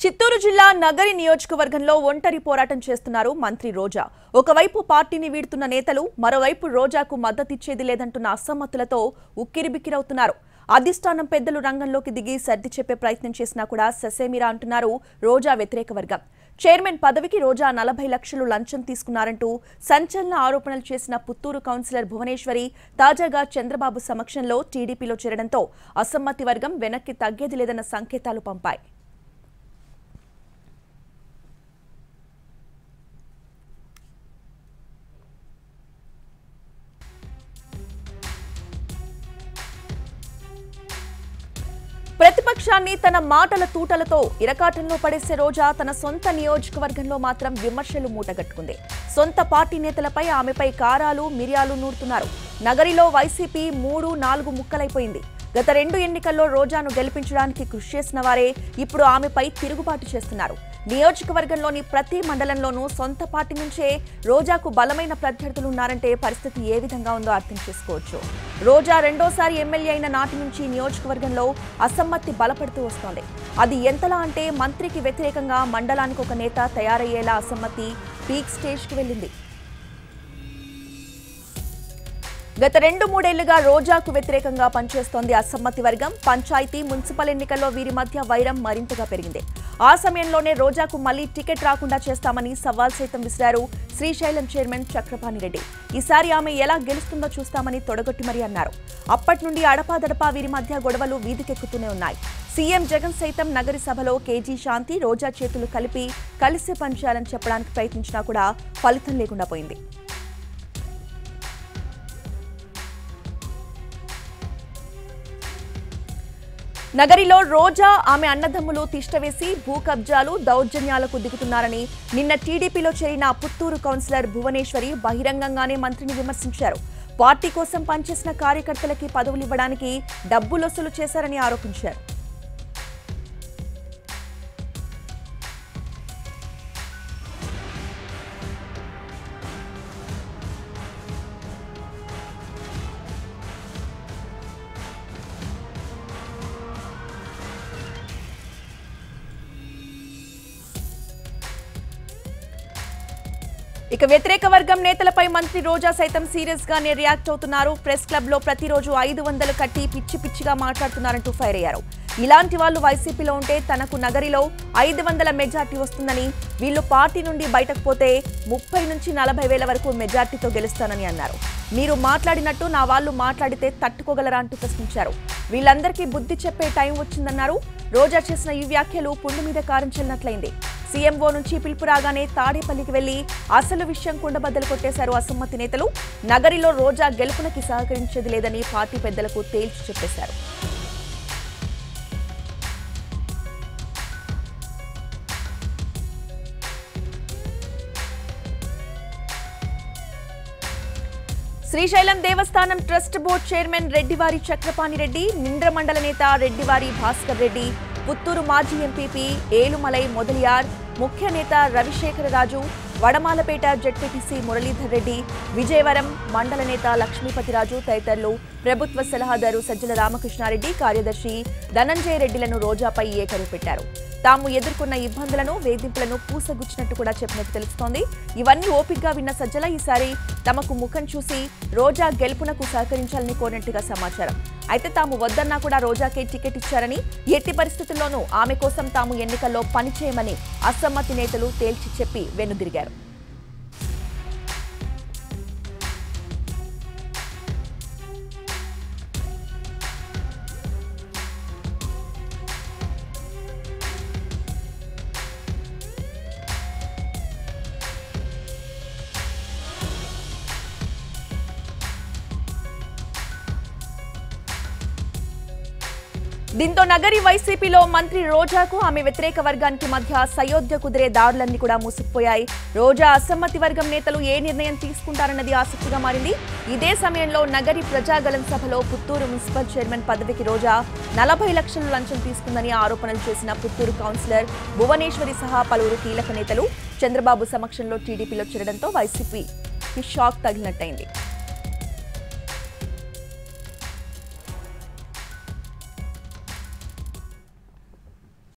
చిత్తూరు జిల్లా నగరి నియోజకవర్గంలో ఒంటరి పోరాటం చేస్తున్నారు మంత్రి రోజా. ఒకవైపు పార్టీని వీడుతున్న నేతలు మరోవైపు రోజాకు మద్దతిచ్చేది లేదంటున్న అసమ్మతులతో ఉక్కిరిబిక్కిరవుతున్నారు. అధిష్టానం పెద్దలు రంగంలోకి దిగి సర్ది చెప్పే ప్రయత్నం చేసినా కూడా ససేమిరా అంటున్నారు రోజా వ్యతిరేక వర్గం. చైర్మన్ పదవికి రోజా నలభై లక్షలు లంచం తీసుకున్నారంటూ సంచలన ఆరోపణలు చేసిన పుత్తూరు కౌన్సిలర్ భువనేశ్వరి తాజాగా చంద్రబాబు సమక్షంలో టీడీపీలో చేరడంతో అసమ్మతి వర్గం వెనక్కి తగ్గేది లేదన్న సంకేతాలు పంపాయి. ప్రతిపక్షాన్ని తన మాటల తూటలతో ఇరకాటంలో పడేసే రోజా తన సొంత నియోజకవర్గంలో మాత్రం విమర్శలు మూటగట్టుకుంది. సొంత పార్టీ నేతలపై ఆమెపై కారాలు మిరియాలు నూరుతున్నారు. నగరిలో వైసీపీ మూడు నాలుగు ముక్కలైపోయింది. గత రెండు ఎన్నికల్లో రోజాను గెలిపించడానికి కృషి చేసిన వారే ఇప్పుడు ఆమెపై తిరుగుబాటు చేస్తున్నారు. నియోజకవర్గంలోని ప్రతి మండలంలోనూ సొంత పార్టీ నుంచే రోజాకు బలమైన ప్రత్యర్థులు ఉన్నారంటే పరిస్థితి ఏ విధంగా ఉందో అర్థం చేసుకోవచ్చు. రోజా రెండోసారి ఎమ్మెల్యే అయిన నాటి నుంచి నియోజకవర్గంలో అసమ్మతి బలపడుతూ వస్తోంది. అది ఎంతలా అంటే మంత్రికి వ్యతిరేకంగా మండలానికి ఒక నేత తయారయ్యేలా అసమ్మతి పీక్ స్టేజ్కి వెళ్ళింది. గత రెండు మూడేళ్ళుగా రోజాకు వ్యతిరేకంగా పనిచేస్తోంది అసమ్మతి వర్గం. పంచాయతీ మున్సిపల్ ఎన్నికల్లో వీరి మధ్య వైరం మరింతగా పెరిగింది. ఆ సమయంలోనే రోజాకు మళ్ళీ టికెట్ రాకుండా చేస్తామని సవాల్ సైతం విసిరారు శ్రీశైలం చైర్మన్ చక్రపాణి రెడ్డి. ఈసారి ఆమె ఎలా గెలుస్తుందో చూస్తామని తొడగొట్టి మరీ అన్నారు. అప్పటి నుండి అడపాదడపా వీరి మధ్య గొడవలు వీధికెక్కుతూనే ఉన్నాయి. సీఎం జగన్ సైతం నగరి సభలో కేజీ శాంతి రోజా చేతులు కలిపి కలిసి పనిచేయాలని చెప్పడానికి ప్రయత్నించినా కూడా ఫలితం లేకుండా పోయింది. నగరిలో రోజా ఆమె అన్నదమ్ములు తిష్టవేసి భూ కబ్జాలు దౌర్జన్యాలకు దిగుతున్నారని నిన్న టీడీపీలో చేరిన పుత్తూరు కౌన్సిలర్ భువనేశ్వరి బహిరంగంగానే మంత్రిని విమర్శించారు. పార్టీ కోసం పనిచేసిన కార్యకర్తలకి పదవులు ఇవ్వడానికి డబ్బులు చేశారని ఆరోపించారు. ఇక వ్యతిరేక వర్గం నేతలపై మంత్రి రోజా సైతం సీరియస్ గానే రియాక్ట్ అవుతున్నారు. ప్రెస్ క్లబ్లో ప్రతిరోజు ఐదు వందలు కట్టి పిచ్చి పిచ్చిగా మాట్లాడుతున్నారంటూ ఫైర్ అయ్యారు. ఇలాంటి వాళ్ళు వైసీపీలో ఉంటే తనకు నగరిలో ఐదు వందల మెజార్టీ వస్తుందని వీళ్ళు పార్టీ నుండి బయటకు పోతే ముప్పై నుంచి నలభై వేల వరకు మెజార్టీతో గెలుస్తానని అన్నారు. మీరు మాట్లాడినట్టు నా వాళ్ళు మాట్లాడితే తట్టుకోగలరా అంటూ ప్రశ్నించారు. వీళ్ళందరికీ బుద్ధి చెప్పే టైం వచ్చిందన్నారు. రోజా చేసిన ఈ వ్యాఖ్యలు పుండు మీద కారం చెల్లినట్లయింది. సీఎంఓ నుంచి పిలుపు రాగానే తాడేపల్లికి వెళ్ళి అసలు విషయం కుండబద్దలు కొట్టేశారు అసమ్మతి నేతలు. నగరిలో రోజా గెలుపునకి సహకరించేది లేదని పార్టీ పెద్దలకు తేల్చి చెప్పేశారు. శ్రీశైలం దేవస్థానం trust board chairman Reddivari Chakrapani Reddy Nindra మండల నేత రెడ్డివారి భాస్కర్ రెడ్డి పుత్తూరు మాజీ ఎంపీపీ ఏలుమలై మొదలియార్ ముఖ్య నేత రవిశేఖర రాజు వడమాలపేట జడ్పీటీసీ మురళీధర్ రెడ్డి విజయవరం మండల నేత లక్ష్మీపతిరాజు తదితరులు ప్రభుత్వ సలహాదారు సజ్జల రామకృష్ణారెడ్డి కార్యదర్శి ధనంజయ రెడ్డిలను రోజాపై ఏకరు పెట్టారు. తాము ఎదుర్కొన్న ఇబ్బందులను వేధింపులను పూసగుచ్చినట్టు కూడా చెప్పినట్టు తెలుస్తోంది. ఇవన్నీ ఓపికగా విన్న సజ్జల ఈసారి తమకు ముఖం చూసి రోజా గెలుపునకు సహకరించాలని కోరినట్టుగా సమాచారం. అయితే తాము వద్దన్నా కూడా రోజాకే టికెట్ ఇచ్చారని ఎట్టి పరిస్థితుల్లోనూ ఆమె కోసం తాము ఎన్నికల్లో పనిచేయమని అసమ్మతి నేతలు తేల్చి చెప్పి వెనుదిరిగారు. దీంతో నగరి వైసీపీలో మంత్రి రోజాకు ఆమె వ్యతిరేక వర్గానికి మధ్య సయోధ్య కుదిరే దారులన్నీ కూడా మూసుకుపోయాయి. రోజా అసమ్మతి వర్గం నేతలు ఏ నిర్ణయం తీసుకుంటారన్నది ఆసక్తిగా మారింది. ఇదే సమయంలో నగరి ప్రజాగలం సభలో పుత్తూరు మున్సిపల్ చైర్మన్ పదవికి రోజా నలభై లక్షలు లంచం తీసుకుందని ఆరోపణలు చేసిన పుత్తూరు కౌన్సిలర్ భువనేశ్వరి సహా పలువురు కీలక నేతలు చంద్రబాబు సమక్షంలో టీడీపీలో చేరడంతో వైసీపీ షాక్ తగిలినట్టయింది.